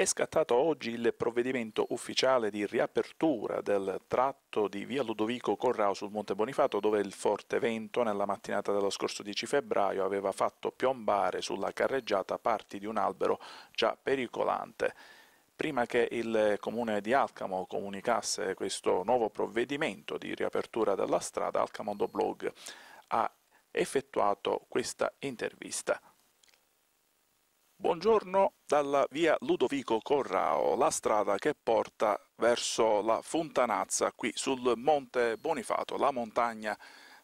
È scattato oggi il provvedimento ufficiale di riapertura del tratto di via Ludovico Corrao sul Monte Bonifato dove il forte vento nella mattinata dello scorso 10 febbraio aveva fatto piombare sulla carreggiata parti di un albero già pericolante. Prima che il comune di Alcamo comunicasse questo nuovo provvedimento di riapertura della strada, Alcamondo Blog ha effettuato questa intervista. Buongiorno dalla via Ludovico Corrao, la strada che porta verso la Fontanazza qui sul Monte Bonifato, la montagna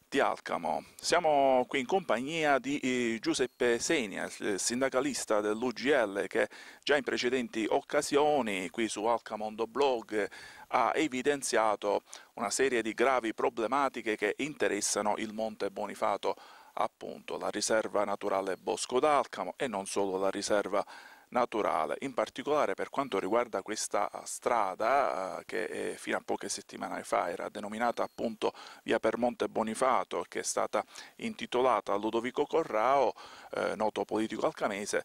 di Alcamo. Siamo qui in compagnia di eh, Giuseppe Senia, il sindacalista dell'UGL che già in precedenti occasioni qui su Alcamondo Blog ha evidenziato una serie di gravi problematiche che interessano il Monte Bonifato appunto la riserva naturale Bosco d'Alcamo e non solo la riserva naturale, in particolare per quanto riguarda questa strada eh, che eh, fino a poche settimane fa era denominata appunto via per Monte Bonifato, che è stata intitolata a Ludovico Corrao, eh, noto politico alcamese,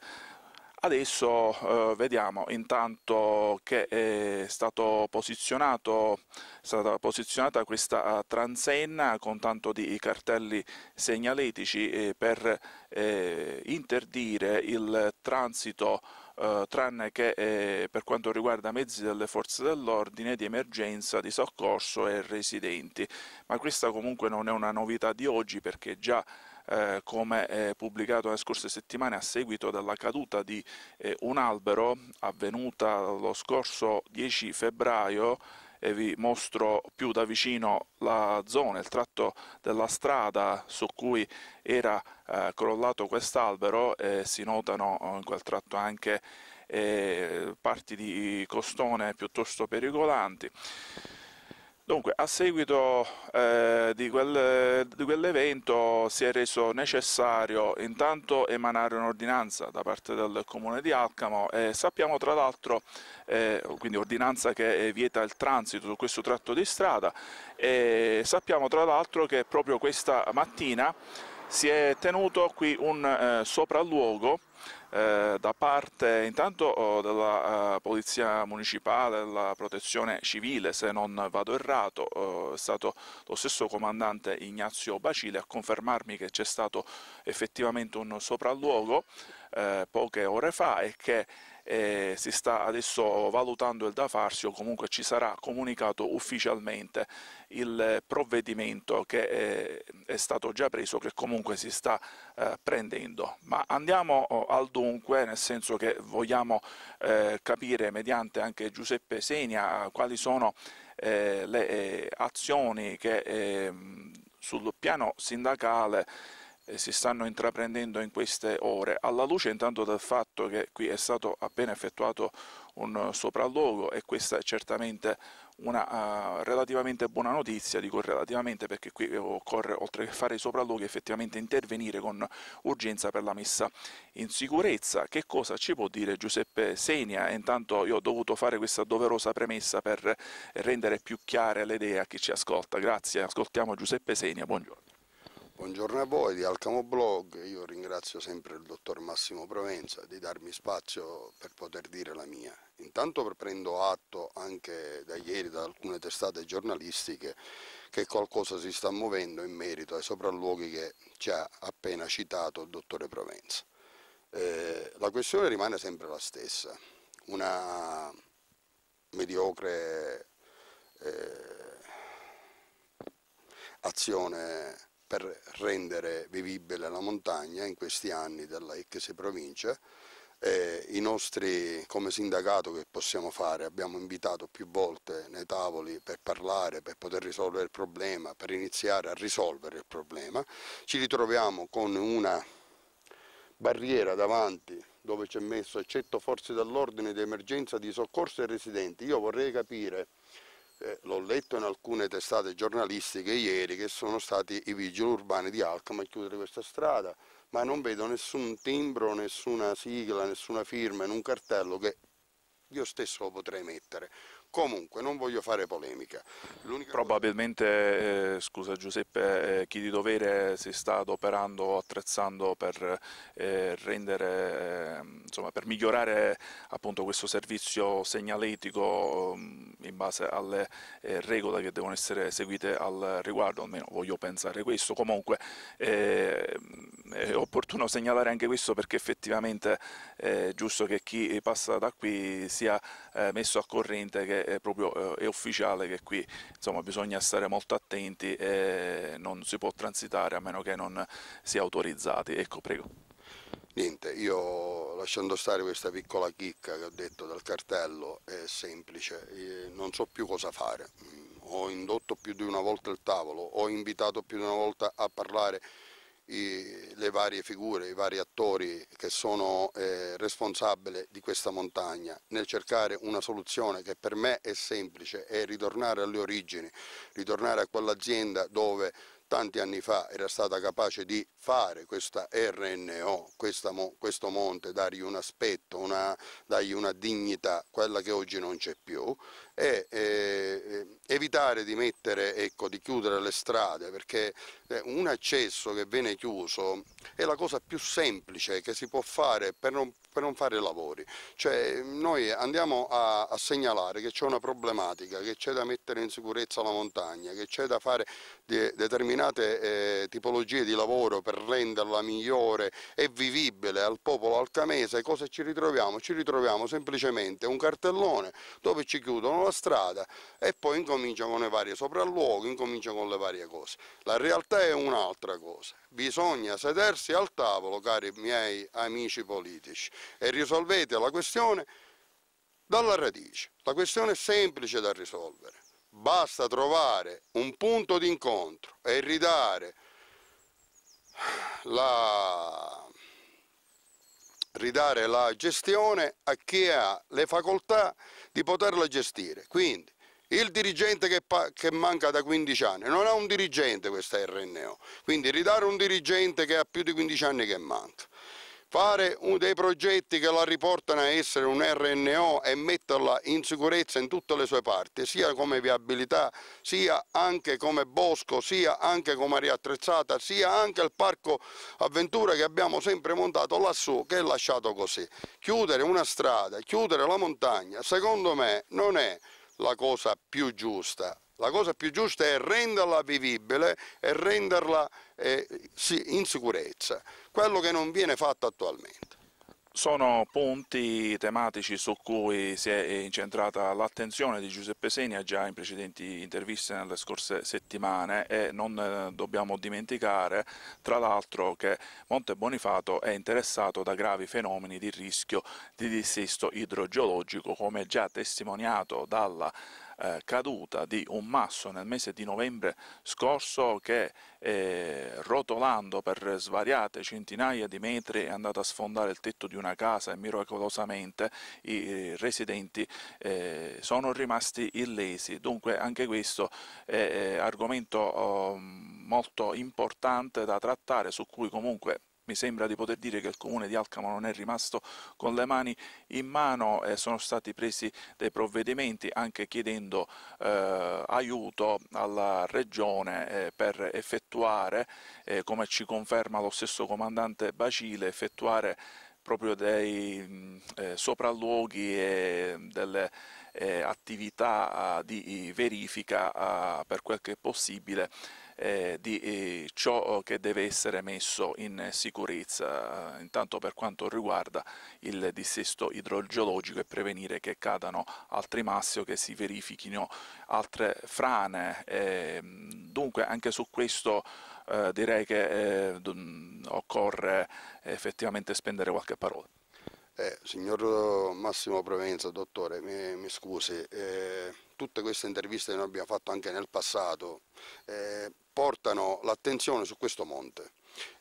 Adesso eh, vediamo intanto che è, stato posizionato, è stata posizionata questa uh, transenna con tanto di cartelli segnaletici eh, per eh, interdire il transito Uh, tranne che eh, per quanto riguarda mezzi delle forze dell'ordine, di emergenza, di soccorso e residenti. Ma questa comunque non è una novità di oggi perché già eh, come eh, pubblicato nelle scorse settimane a seguito della caduta di eh, un albero avvenuta lo scorso 10 febbraio e vi mostro più da vicino la zona, il tratto della strada su cui era eh, crollato quest'albero e si notano eh, in quel tratto anche eh, parti di costone piuttosto pericolanti. Dunque, a seguito eh, di, quel, di, quell'evento si è reso necessario intanto emanare un'ordinanza da parte del Comune di Alcamo e sappiamo tra l'altro, eh, quindi ordinanza che vieta il transito su questo tratto di strada, e sappiamo tra l'altro che proprio questa mattina si è tenuto qui un eh, sopralluogo eh, da parte intanto oh, della uh, Polizia Municipale, della Protezione Civile, se non vado errato, uh, è stato lo stesso comandante Ignazio Bacile a confermarmi che c'è stato effettivamente un sopralluogo eh, poche ore fa e che eh, si sta adesso valutando il da farsi o comunque ci sarà comunicato ufficialmente il provvedimento che è, è stato già preso, che comunque si sta eh, prendendo. Ma andiamo oh, al dunque, nel senso che vogliamo eh, capire mediante anche Giuseppe Senia quali sono eh, le eh, azioni che ehm, sul piano sindacale eh, si stanno intraprendendo in queste ore, alla luce intanto del fatto che qui è stato appena effettuato un sopralluogo e questa è certamente una uh, relativamente buona notizia, dico relativamente perché qui occorre oltre che fare i sopralluoghi effettivamente intervenire con urgenza per la messa in sicurezza. Che cosa ci può dire Giuseppe Senia? Intanto io ho dovuto fare questa doverosa premessa per rendere più chiare le idee a chi ci ascolta. Grazie, ascoltiamo Giuseppe Senia, buongiorno. Buongiorno a voi di Alcamo Blog, io ringrazio sempre il dottor Massimo Provenza di darmi spazio per poter dire la mia. Intanto prendo atto anche da ieri da alcune testate giornalistiche che qualcosa si sta muovendo in merito ai sopralluoghi che ci ha appena citato il dottore Provenza. Eh, la questione rimane sempre la stessa, una mediocre eh, azione per rendere vivibile la montagna in questi anni della ex provincia. Eh, I nostri, come sindacato che possiamo fare, abbiamo invitato più volte nei tavoli per parlare, per poter risolvere il problema, per iniziare a risolvere il problema. Ci ritroviamo con una barriera davanti dove c'è messo, eccetto forze dell'ordine di emergenza, di soccorso e residenti. Io vorrei capire eh, l'ho letto in alcune testate giornalistiche ieri che sono stati i vigili urbani di Alcamo a chiudere questa strada, ma non vedo nessun timbro, nessuna sigla, nessuna firma in un cartello che io stesso lo potrei mettere. Comunque, non voglio fare polemica. Probabilmente, eh, scusa Giuseppe, eh, chi di dovere si sta adoperando, attrezzando per eh, rendere, eh, insomma, per migliorare appunto questo servizio segnaletico um, in base alle eh, regole che devono essere seguite al riguardo, almeno voglio pensare questo. Comunque eh, è opportuno segnalare anche questo perché effettivamente è giusto che chi passa da qui sia messo a corrente che è proprio è ufficiale che qui insomma, bisogna stare molto attenti e non si può transitare a meno che non sia autorizzati. Ecco, prego. Niente, io lasciando stare questa piccola chicca che ho detto del cartello è semplice, non so più cosa fare. Ho indotto più di una volta il tavolo, ho invitato più di una volta a parlare i, le varie figure, i vari attori che sono eh, responsabili di questa montagna nel cercare una soluzione che per me è semplice, è ritornare alle origini, ritornare a quell'azienda dove tanti anni fa era stata capace di fare questa RNO, questa, questo monte, dargli un aspetto, una, dargli una dignità, quella che oggi non c'è più, e eh, evitare di mettere, ecco, di chiudere le strade, perché eh, un accesso che viene chiuso è la cosa più semplice che si può fare per non, per non fare lavori. Cioè, noi andiamo a, a segnalare che c'è una problematica, che c'è da mettere in sicurezza la montagna, che c'è da fare de, determinate eh, tipologie di lavoro per renderla migliore e vivibile al popolo alcamese, cosa ci ritroviamo? Ci ritroviamo semplicemente un cartellone dove ci chiudono la strada e poi incominciano con le varie sopralluoghi, incominciano con le varie cose. La realtà è un'altra cosa, bisogna sedersi al tavolo, cari miei amici politici, e risolvete la questione dalla radice. La questione è semplice da risolvere, basta trovare un punto di incontro e ridare la, ridare la gestione a chi ha le facoltà di poterla gestire. Quindi il dirigente che, che, manca da 15 anni non è un dirigente questa RNO, quindi ridare un dirigente che ha più di 15 anni che manca. Fare dei progetti che la riportano a essere un RNO e metterla in sicurezza in tutte le sue parti, sia come viabilità, sia anche come bosco, sia anche come area attrezzata, sia anche il parco avventura che abbiamo sempre montato lassù, che è lasciato così. Chiudere una strada, chiudere la montagna, secondo me non è la cosa più giusta. La cosa più giusta è renderla vivibile e renderla eh, in sicurezza, quello che non viene fatto attualmente. Sono punti tematici su cui si è incentrata l'attenzione di Giuseppe Senia già in precedenti interviste nelle scorse settimane e non eh, dobbiamo dimenticare tra l'altro che Monte Bonifato è interessato da gravi fenomeni di rischio di dissesto idrogeologico come già testimoniato dalla eh, caduta di un masso nel mese di novembre scorso che eh, rotolando per svariate centinaia di metri è andato a sfondare il tetto di una casa e miracolosamente i residenti eh, sono rimasti illesi. Dunque anche questo è argomento oh, molto importante da trattare su cui comunque mi sembra di poter dire che il comune di Alcamo non è rimasto con le mani in mano e sono stati presi dei provvedimenti anche chiedendo eh, aiuto alla regione eh, per effettuare, eh, come ci conferma lo stesso comandante Bacile, effettuare proprio dei eh, sopralluoghi e delle eh, attività di verifica per quel che è possibile eh, di eh, ciò che deve essere messo in sicurezza, intanto per quanto riguarda il dissesto idrogeologico e prevenire che cadano altri massi o che si verifichino altre frane. Eh, dunque anche su questo eh, direi che eh, occorre effettivamente spendere qualche parola. Eh, signor Massimo Provenza, dottore, mi, mi scusi, eh, tutte queste interviste che noi abbiamo fatto anche nel passato eh, portano l'attenzione su questo monte.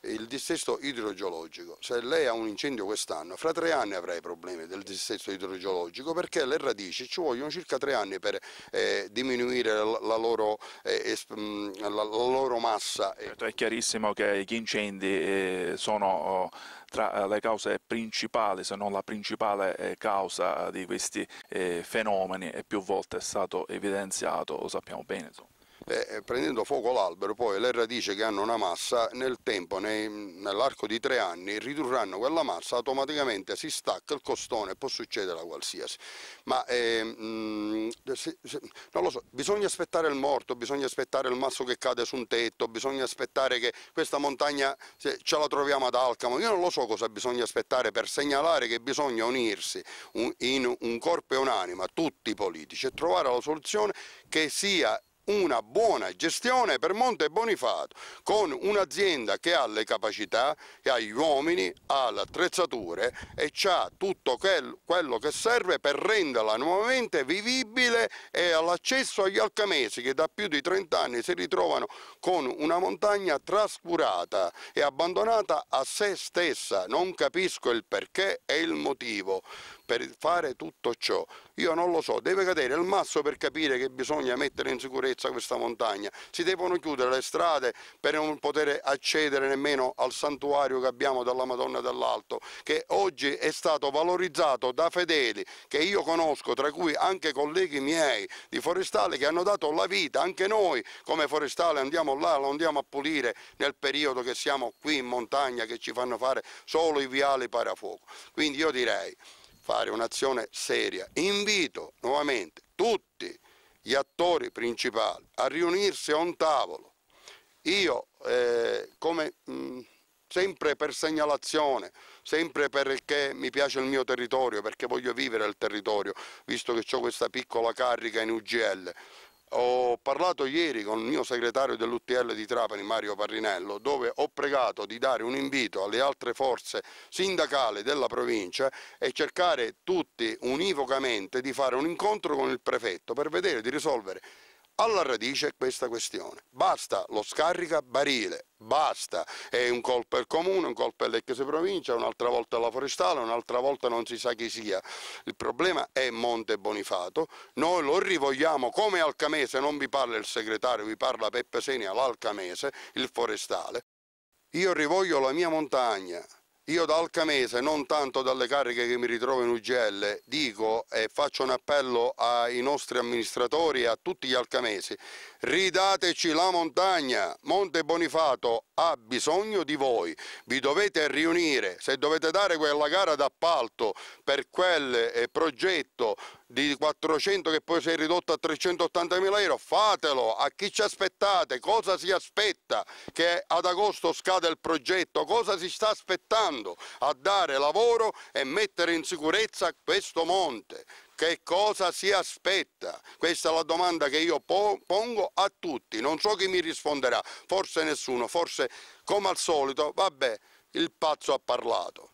Il dissesto idrogeologico. Se lei ha un incendio quest'anno, fra tre anni avrai problemi del dissesto idrogeologico perché le radici ci vogliono circa tre anni per eh, diminuire la, loro, eh, la, la, loro, massa. Certo, è chiarissimo che gli incendi eh, sono oh, tra le cause principali, se non la principale eh, causa di questi eh, fenomeni e più volte è stato evidenziato, lo sappiamo bene. Insomma eh, prendendo fuoco l'albero poi le radici che hanno una massa nel tempo, nell'arco di tre anni ridurranno quella massa, automaticamente si stacca il costone, può succedere a qualsiasi. Ma eh, mh, mm, se, se, non lo so, bisogna aspettare il morto, bisogna aspettare il masso che cade su un tetto, bisogna aspettare che questa montagna ce la troviamo ad Alcamo, io non lo so cosa bisogna aspettare per segnalare che bisogna unirsi un, in un corpo e un'anima, tutti i politici, e trovare la soluzione che sia una buona gestione per Monte Bonifato con un'azienda che ha le capacità, che ha gli uomini, ha le attrezzature e ha tutto quello che serve per renderla nuovamente vivibile e all'accesso agli alcamesi che da più di 30 anni si ritrovano con una montagna trascurata e abbandonata a se stessa. Non capisco il perché e il motivo per fare tutto ciò. Io non lo so, deve cadere il masso per capire che bisogna mettere in sicurezza questa montagna. Si devono chiudere le strade per non poter accedere nemmeno al santuario che abbiamo della Madonna dell'Alto, che oggi è stato valorizzato da fedeli che io conosco, tra cui anche colleghi miei di forestale che hanno dato la vita, anche noi come forestale andiamo là, lo andiamo a pulire nel periodo che siamo qui in montagna che ci fanno fare solo i viali parafuoco. Quindi io direi fare un'azione seria. Invito nuovamente tutti gli attori principali a riunirsi a un tavolo. Io, eh, come mh, sempre per segnalazione, sempre perché mi piace il mio territorio, perché voglio vivere il territorio, visto che ho questa piccola carica in UGL, ho parlato ieri con il mio segretario dell'UTL di Trapani, Mario Parrinello, dove ho pregato di dare un invito alle altre forze sindacali della provincia e cercare tutti univocamente di fare un incontro con il prefetto per vedere di risolvere alla radice questa questione. Basta lo scarica barile, basta, è un colpo al comune, un colpo all'ex provincia, un'altra volta alla forestale, un'altra volta non si sa chi sia. Il problema è Monte Bonifato, noi lo rivogliamo come Alcamese, non vi parla il segretario, vi parla Peppe Senia, l'Alcamese, il forestale. Io rivoglio la mia montagna, io da Alcamese, non tanto dalle cariche che mi ritrovo in UGL, dico e faccio un appello ai nostri amministratori e a tutti gli alcamesi, ridateci la montagna, Monte Bonifato ha bisogno di voi, vi dovete riunire, se dovete dare quella gara d'appalto per quel eh, progetto di 400 che poi si è ridotto a 380 mila euro, fatelo, a chi ci aspettate, cosa si aspetta? Che ad agosto scade il progetto, cosa si sta aspettando? A dare lavoro e mettere in sicurezza questo monte. Che cosa si aspetta? Questa è la domanda che io pongo a tutti, non so chi mi risponderà, forse nessuno, forse come al solito, vabbè, il pazzo ha parlato.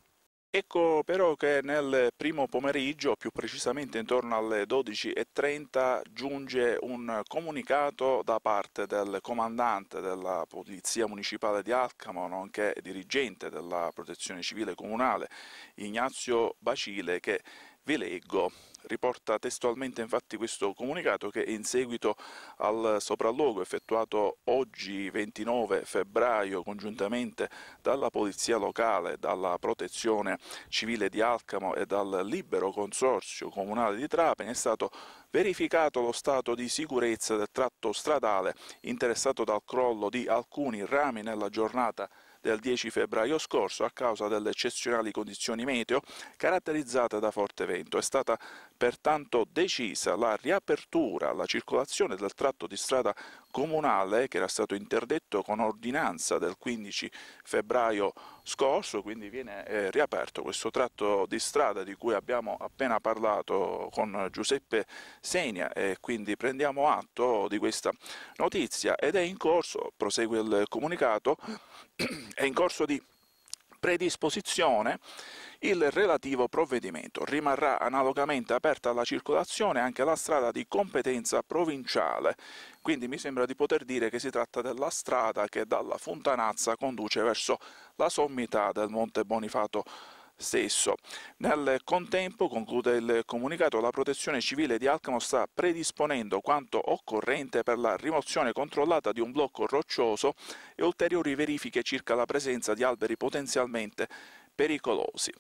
Ecco però che nel primo pomeriggio, più precisamente intorno alle 12.30, giunge un comunicato da parte del comandante della Polizia Municipale di Alcamo, nonché dirigente della Protezione Civile Comunale, Ignazio Bacile, che vi leggo. Riporta testualmente infatti questo comunicato che in seguito al sopralluogo effettuato oggi 29 febbraio congiuntamente dalla Polizia Locale, dalla Protezione Civile di Alcamo e dal Libero Consorzio Comunale di Trapani è stato verificato lo stato di sicurezza del tratto stradale interessato dal crollo di alcuni rami nella giornata del 10 febbraio scorso a causa delle eccezionali condizioni meteo caratterizzate da forte vento. È stata pertanto decisa la riapertura alla circolazione del tratto di strada comunale che era stato interdetto con ordinanza del 15 febbraio scorso, quindi viene eh, riaperto questo tratto di strada di cui abbiamo appena parlato con Giuseppe Senia e quindi prendiamo atto di questa notizia ed è in corso, prosegue il comunicato, è in corso di predisposizione il relativo provvedimento. Rimarrà analogamente aperta alla circolazione anche la strada di competenza provinciale, quindi mi sembra di poter dire che si tratta della strada che dalla Fontanazza conduce verso la sommità del Monte Bonifato stesso. Nel contempo, conclude il comunicato, la protezione civile di Alcamo sta predisponendo quanto occorrente per la rimozione controllata di un blocco roccioso e ulteriori verifiche circa la presenza di alberi potenzialmente pericolosi.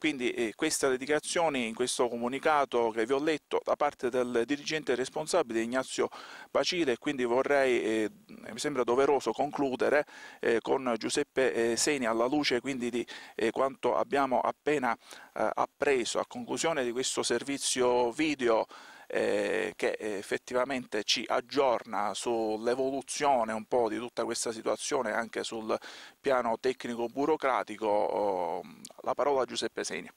Quindi eh, queste le dichiarazioni in questo comunicato che vi ho letto da parte del dirigente responsabile Ignazio Bacile, quindi vorrei, eh, mi sembra doveroso concludere eh, con Giuseppe eh, Seni alla luce quindi di eh, quanto abbiamo appena eh, appreso. A conclusione di questo servizio video eh, che effettivamente ci aggiorna sull'evoluzione un po' di tutta questa situazione anche sul piano tecnico-burocratico. Oh, la parola a Giuseppe Seni.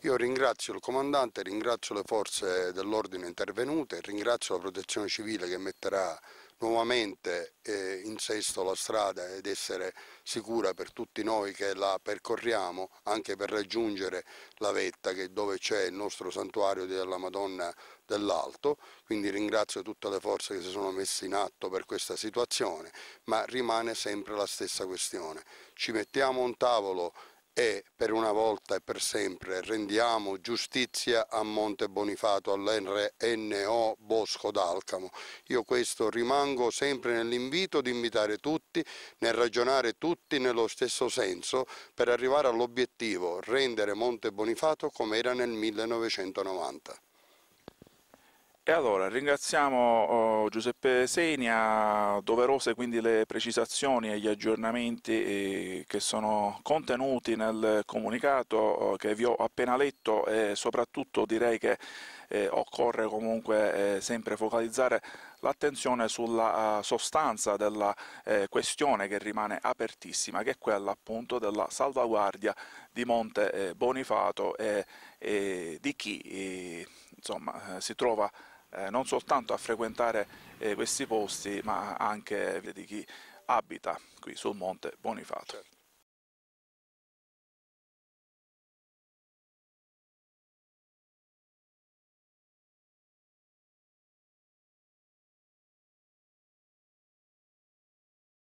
Io ringrazio il comandante, ringrazio le forze dell'ordine intervenute, ringrazio la protezione civile che metterà nuovamente eh, in sesto la strada ed essere sicura per tutti noi che la percorriamo anche per raggiungere la vetta che dove c'è il nostro santuario della Madonna dell'Alto, quindi ringrazio tutte le forze che si sono messe in atto per questa situazione, ma rimane sempre la stessa questione. Ci mettiamo un tavolo e per una volta e per sempre rendiamo giustizia a Monte Bonifato, all'NO Bosco d'Alcamo. Io questo rimango sempre nell'invito di invitare tutti, nel ragionare tutti nello stesso senso per arrivare all'obiettivo rendere Monte Bonifato come era nel 1990. E allora ringraziamo oh, Giuseppe Senia, doverose quindi le precisazioni e gli aggiornamenti eh, che sono contenuti nel comunicato oh, che vi ho appena letto e soprattutto direi che eh, occorre comunque eh, sempre focalizzare l'attenzione sulla uh, sostanza della eh, questione che rimane apertissima, che è quella appunto della salvaguardia di Monte eh, Bonifato e, e di chi eh, insomma, si trova eh, non soltanto a frequentare eh, questi posti, ma anche di chi abita qui sul Monte Bonifato. Certo.